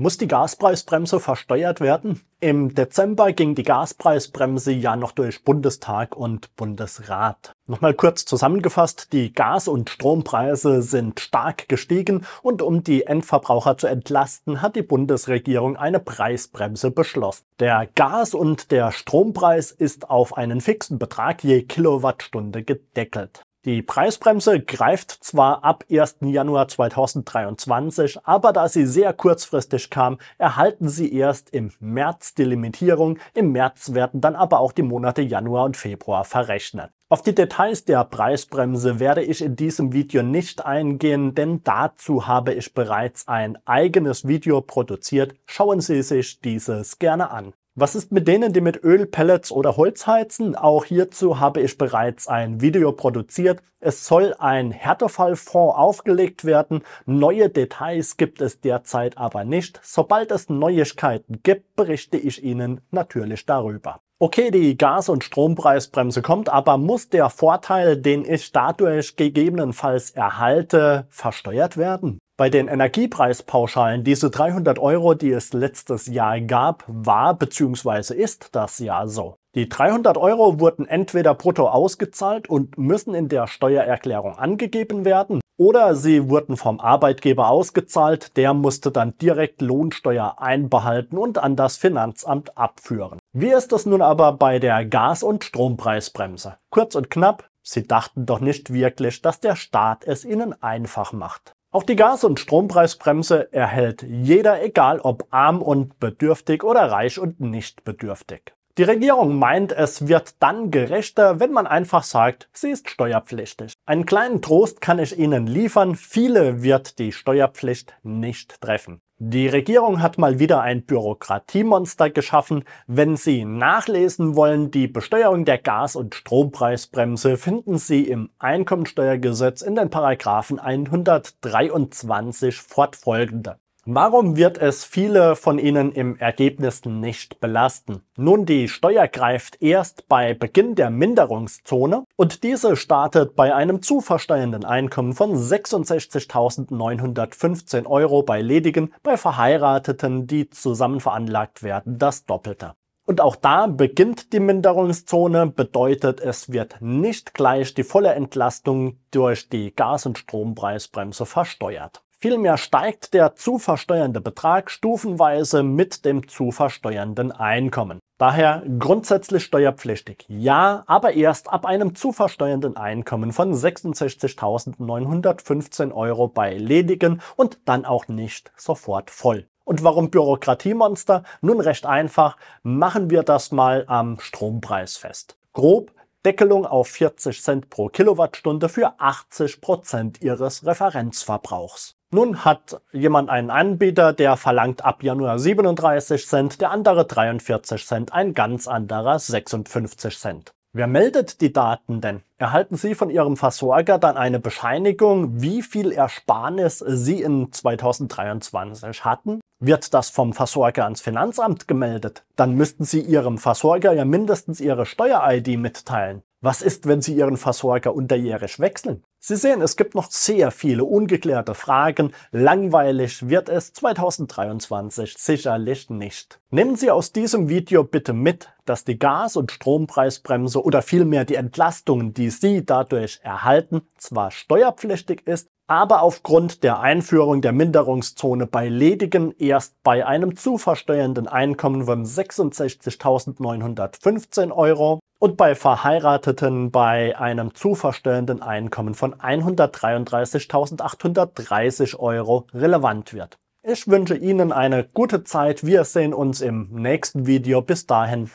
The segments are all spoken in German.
Muss die Gaspreisbremse versteuert werden? Im Dezember ging die Gaspreisbremse ja noch durch Bundestag und Bundesrat. Nochmal kurz zusammengefasst, die Gas- und Strompreise sind stark gestiegen und um die Endverbraucher zu entlasten, hat die Bundesregierung eine Preisbremse beschlossen. Der Gas- und der Strompreis ist auf einen fixen Betrag je Kilowattstunde gedeckelt. Die Preisbremse greift zwar ab 1. Januar 2023, aber da sie sehr kurzfristig kam, erhalten sie erst im März die Limitierung. Im März werden dann aber auch die Monate Januar und Februar verrechnet. Auf die Details der Preisbremse werde ich in diesem Video nicht eingehen, denn dazu habe ich bereits ein eigenes Video produziert. Schauen Sie sich dieses gerne an. Was ist mit denen, die mit Öl, Pellets oder Holz heizen? Auch hierzu habe ich bereits ein Video produziert. Es soll ein Härtefallfonds aufgelegt werden. Neue Details gibt es derzeit aber nicht. Sobald es Neuigkeiten gibt, berichte ich Ihnen natürlich darüber. Okay, die Gas- und Strompreisbremse kommt, aber muss der Vorteil, den ich dadurch gegebenenfalls erhalte, versteuert werden? Bei den Energiepreispauschalen, diese 300 Euro, die es letztes Jahr gab, war bzw. ist das ja so. Die 300 Euro wurden entweder brutto ausgezahlt und müssen in der Steuererklärung angegeben werden, oder sie wurden vom Arbeitgeber ausgezahlt, der musste dann direkt Lohnsteuer einbehalten und an das Finanzamt abführen. Wie ist das nun aber bei der Gas- und Strompreisbremse? Kurz und knapp, Sie dachten doch nicht wirklich, dass der Staat es ihnen einfach macht. Auch die Gas- und Strompreisbremse erhält jeder, egal ob arm und bedürftig oder reich und nicht bedürftig. Die Regierung meint, es wird dann gerechter, wenn man einfach sagt, sie ist steuerpflichtig. Einen kleinen Trost kann ich Ihnen liefern, viele wird die Steuerpflicht nicht treffen. Die Regierung hat mal wieder ein Bürokratiemonster geschaffen. Wenn Sie nachlesen wollen, die Besteuerung der Gas- und Strompreisbremse finden Sie im Einkommensteuergesetz in den Paragraphen 123 fortfolgende. Warum wird es viele von Ihnen im Ergebnis nicht belasten? Nun, die Steuer greift erst bei Beginn der Minderungszone und diese startet bei einem zu versteuernden Einkommen von 66.915 Euro bei ledigen, bei Verheirateten, die zusammen veranlagt werden, das Doppelte. Und auch da beginnt die Minderungszone, bedeutet es wird nicht gleich die volle Entlastung durch die Gas- und Strompreisbremse versteuert. Vielmehr steigt der zu versteuernde Betrag stufenweise mit dem zu versteuernden Einkommen. Daher grundsätzlich steuerpflichtig, ja, aber erst ab einem zu versteuernden Einkommen von 66.915 Euro bei ledigen und dann auch nicht sofort voll. Und warum Bürokratiemonster? Nun recht einfach, machen wir das mal am Strompreis fest. Grob Deckelung auf 40 Cent pro Kilowattstunde für 80 Prozent Ihres Referenzverbrauchs. Nun hat jemand einen Anbieter, der verlangt ab Januar 37 Cent, der andere 43 Cent, ein ganz anderer 56 Cent. Wer meldet die Daten denn? Erhalten Sie von Ihrem Versorger dann eine Bescheinigung, wie viel Ersparnis Sie in 2023 hatten? Wird das vom Versorger ans Finanzamt gemeldet? Dann müssten Sie Ihrem Versorger ja mindestens Ihre Steuer-ID mitteilen. Was ist, wenn Sie Ihren Versorger unterjährig wechseln? Sie sehen, es gibt noch sehr viele ungeklärte Fragen. Langweilig wird es 2023 sicherlich nicht. Nehmen Sie aus diesem Video bitte mit, dass die Gas- und Strompreisbremse oder vielmehr die Entlastungen, die Sie dadurch erhalten, zwar steuerpflichtig ist, aber aufgrund der Einführung der Minderungszone bei Ledigen erst bei einem zu versteuernden Einkommen von 66.915 Euro und bei Verheirateten bei einem zu versteuernden Einkommen von 133.830 Euro relevant wird. Ich wünsche Ihnen eine gute Zeit. Wir sehen uns im nächsten Video. Bis dahin.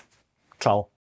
Ciao.